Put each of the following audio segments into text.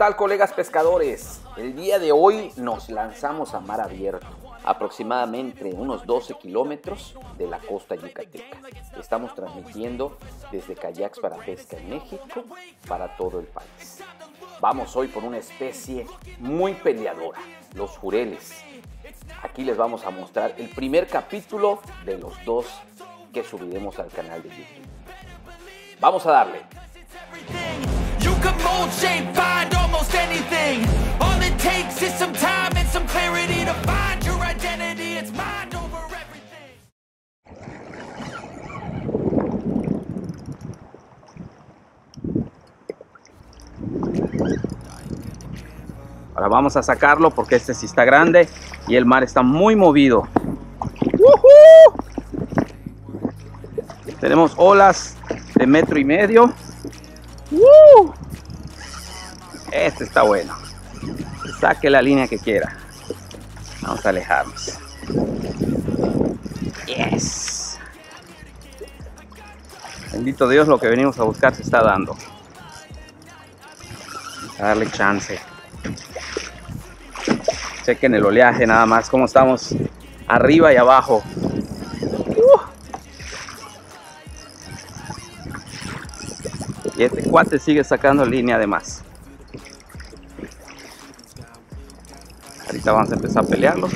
tal colegas pescadores? El día de hoy nos lanzamos a mar abierto, aproximadamente unos 12 kilómetros de la costa yucateca. Estamos transmitiendo desde Kayaks para Pesca en México para todo el país. Vamos hoy por una especie muy peleadora, los jureles. Aquí les vamos a mostrar el primer capítulo de los dos que subiremos al canal de YouTube. Vamos a darle. Ahora vamos a sacarlo porque este sí está grande y el mar está muy movido. Tenemos olas de metro y medio. Este está bueno. Saque la línea que quiera. Vamos a alejarnos. Yes. Bendito Dios, lo que venimos a buscar se está dando. a darle chance. Chequen el oleaje nada más, cómo estamos arriba y abajo. Y este cuate sigue sacando línea de Ahorita vamos a empezar a pelearlo,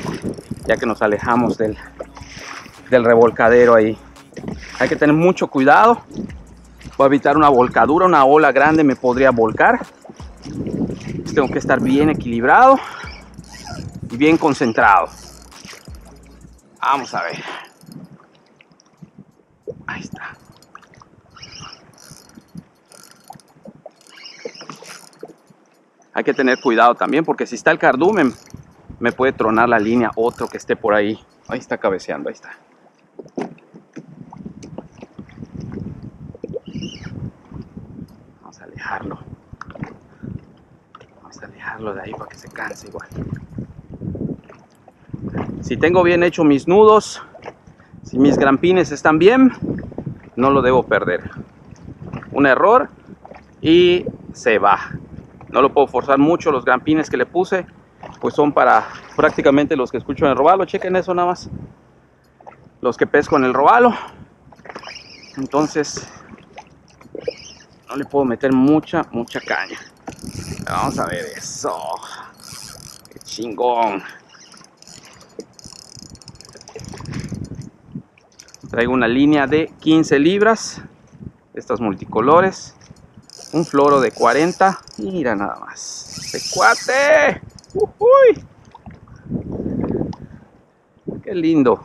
ya que nos alejamos del, del revolcadero ahí. Hay que tener mucho cuidado para evitar una volcadura, una ola grande me podría volcar. Tengo que estar bien equilibrado y bien concentrado. Vamos a ver. Ahí está. Hay que tener cuidado también porque si está el cardumen me puede tronar la línea otro que esté por ahí. Ahí está cabeceando, ahí está. Vamos a alejarlo. Vamos a alejarlo de ahí para que se canse igual. Si tengo bien hecho mis nudos, si mis grampines están bien, no lo debo perder. Un error y se va. No lo puedo forzar mucho, los grampines que le puse, pues son para prácticamente los que escucho en el robalo. Chequen eso nada más. Los que pesco en el robalo. Entonces, no le puedo meter mucha, mucha caña. Vamos a ver eso. Qué chingón. Traigo una línea de 15 libras. Estas multicolores un floro de 40 mira nada más este cuate Uy. qué lindo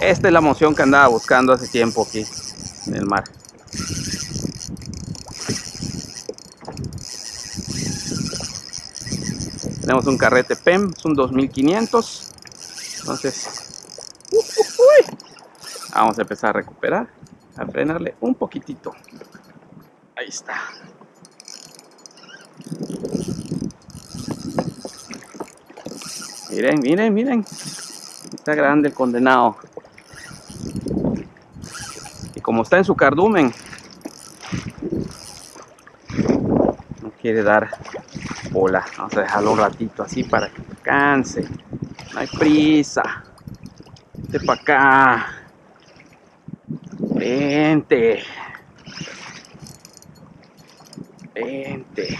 esta es la emoción que andaba buscando hace tiempo aquí en el mar tenemos un carrete PEM es un 2500 entonces uy. vamos a empezar a recuperar a frenarle un poquitito Ahí está. Miren, miren, miren. Está grande el condenado. Y como está en su cardumen, no quiere dar bola. Vamos a dejarlo un ratito así para que canse. No hay prisa. Vente para acá. Vente. Vente.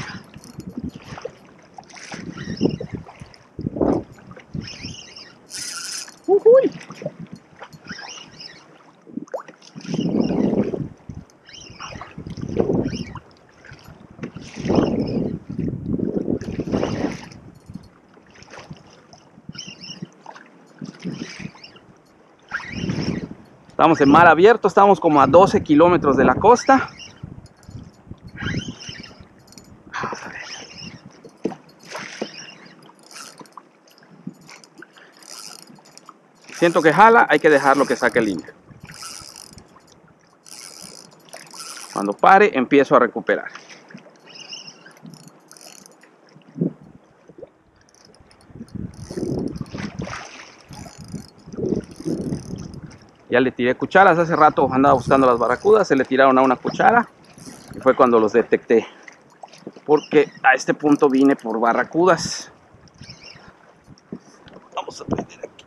Uy. Estamos en mar abierto, estamos como a 12 kilómetros de la costa. Siento que jala, hay que dejarlo que saque línea. Cuando pare, empiezo a recuperar. Ya le tiré cucharas, hace rato andaba buscando las barracudas, se le tiraron a una cuchara y fue cuando los detecté. porque a este punto vine por barracudas. Vamos a prender aquí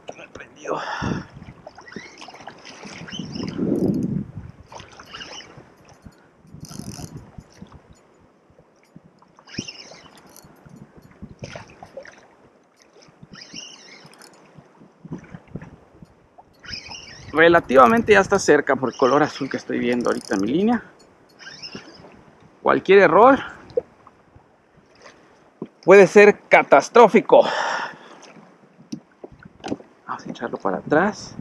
relativamente ya está cerca por el color azul que estoy viendo ahorita en mi línea. Cualquier error puede ser catastrófico. Vamos a echarlo para atrás.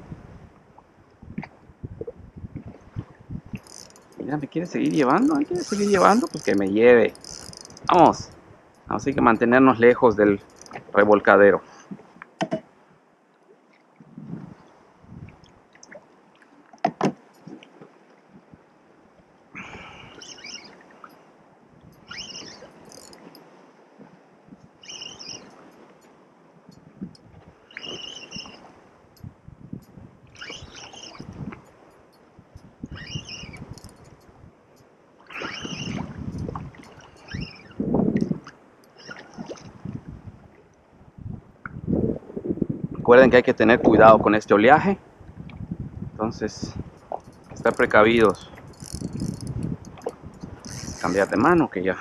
Mira, me quiere seguir llevando, me quiere seguir llevando, pues que me lleve. Vamos. Vamos a que mantenernos lejos del revolcadero. Recuerden que hay que tener cuidado con este oleaje. Entonces, estar precavidos. Cambiar de mano que ya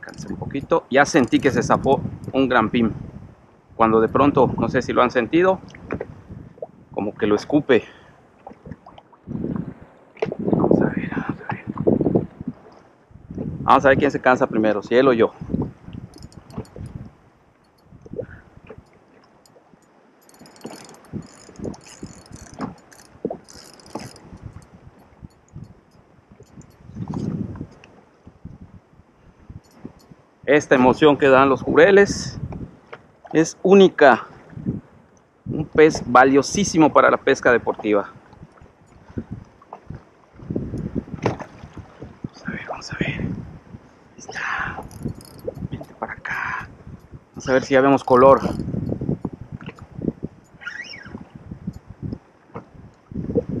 cansé un poquito. Ya sentí que se zafó un gran pim. Cuando de pronto, no sé si lo han sentido, como que lo escupe. Vamos a ver, vamos a ver. Vamos a ver quién se cansa primero, si él o yo. Esta emoción que dan los jureles es única. Un pez valiosísimo para la pesca deportiva. Vamos a ver, vamos a ver. Está. Vente para acá. Vamos a ver si ya vemos color.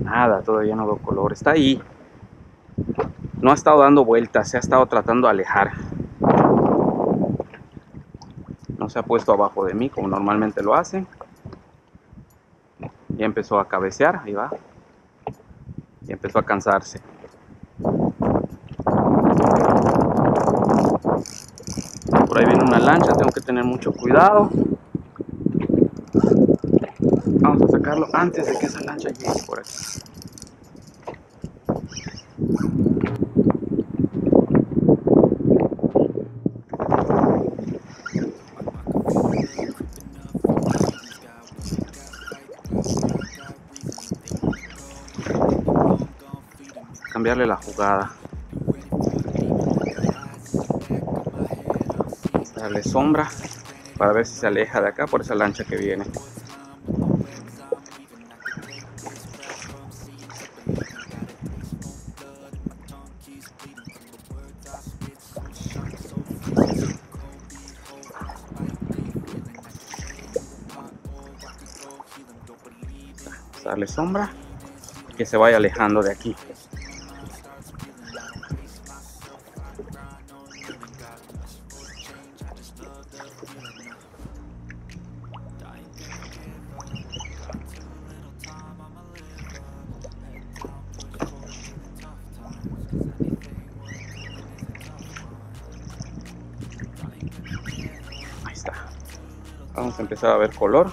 Nada, todavía no veo color. Está ahí. No ha estado dando vueltas, se ha estado tratando de alejar se ha puesto abajo de mí como normalmente lo hace. Y empezó a cabecear, ahí va. Y empezó a cansarse. Por ahí viene una lancha, tengo que tener mucho cuidado. Vamos a sacarlo antes de que esa lancha llegue por aquí. Cambiarle la jugada. Darle sombra para ver si se aleja de acá por esa lancha que viene. darle sombra que se vaya alejando de aquí. Vamos a empezar a ver color.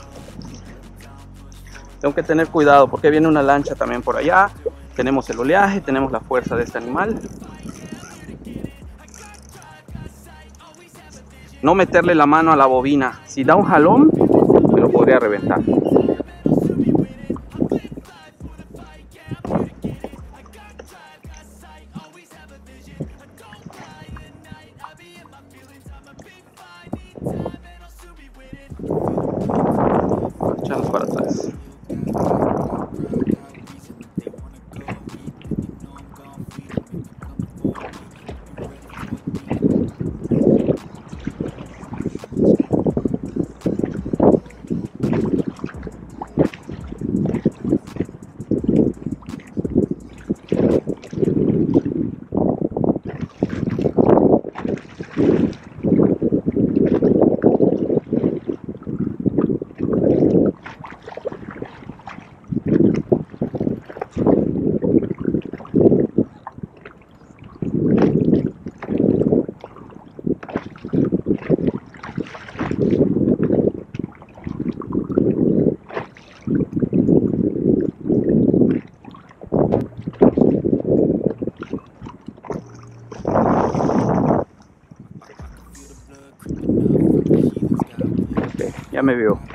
Tengo que tener cuidado porque viene una lancha también por allá. Tenemos el oleaje, tenemos la fuerza de este animal. No meterle la mano a la bobina. Si da un jalón me lo podría reventar Ya me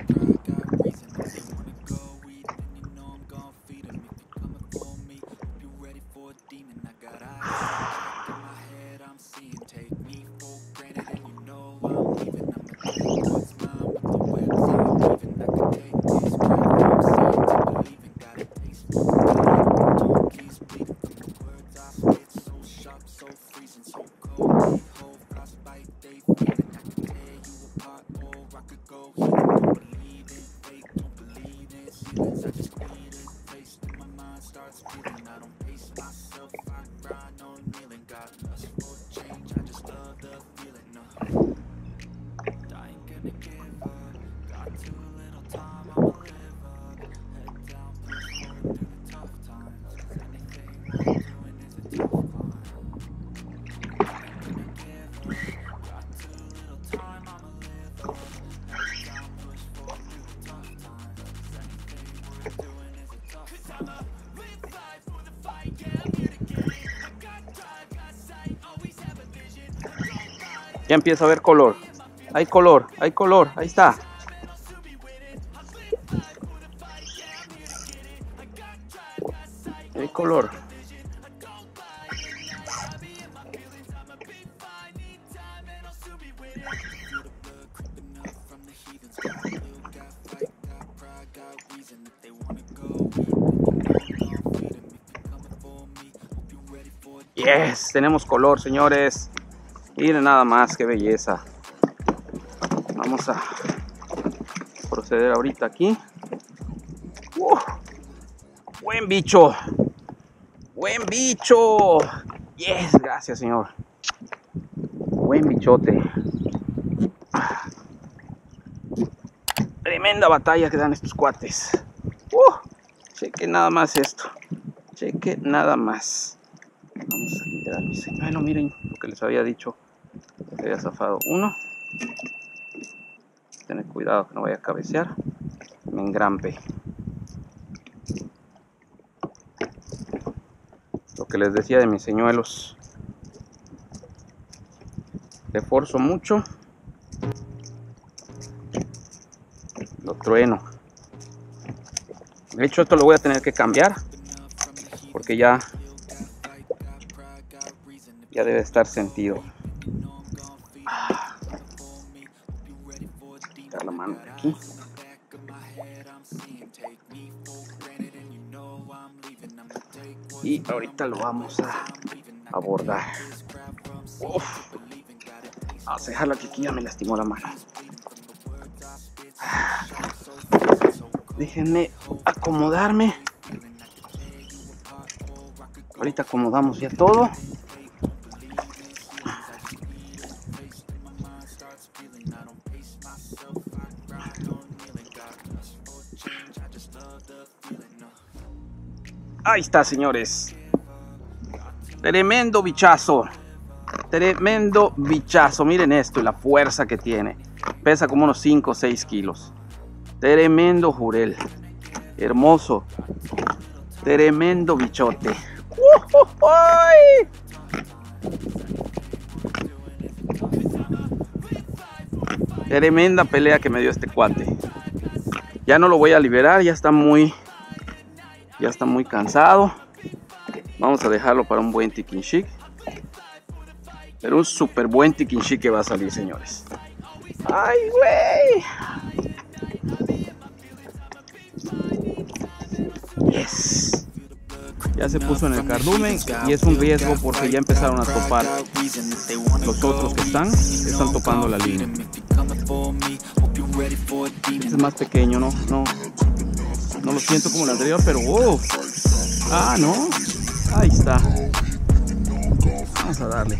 Ya empieza a ver color. Hay color, hay color, ahí está. Hay color. Yes, tenemos color, señores. Miren nada más, qué belleza. Vamos a proceder ahorita aquí. Buen bicho. Buen bicho. Yes, gracias, señor. Buen bichote. Tremenda batalla que dan estos cuates. Cheque nada más esto. Cheque nada más. Vamos a mi señuelo. Miren lo que les había dicho. Se había zafado uno. Tener cuidado que no vaya a cabecear. Me engrampe. Lo que les decía de mis señuelos. Le mucho. Lo trueno. De hecho esto lo voy a tener que cambiar. Porque ya ya debe estar sentido. Quitar la mano aquí. Y ahorita lo vamos a abordar. Uf. Vamos a dejarlo aquí, que ya me lastimó la mano. Déjenme acomodarme. Ahorita acomodamos ya todo. Ahí está, señores. Tremendo bichazo. Tremendo bichazo. Miren esto y la fuerza que tiene. Pesa como unos 5 o 6 kilos. Tremendo jurel. Hermoso. Tremendo bichote. Tremenda pelea que me dio este cuate. Ya no lo voy a liberar, ya está muy ya está muy cansado. Vamos a dejarlo para un buen tikin chic. Pero un súper buen tikin chic que va a salir, señores. ¡Ay, güey! Yes. Ya se puso en el cardumen y es un riesgo porque ya empezaron a topar los otros que están, están topando la línea. Este es más pequeño, ¿no? No, lo siento como el anterior, pero wow. Ah, no. Ahí está. Vamos a darle.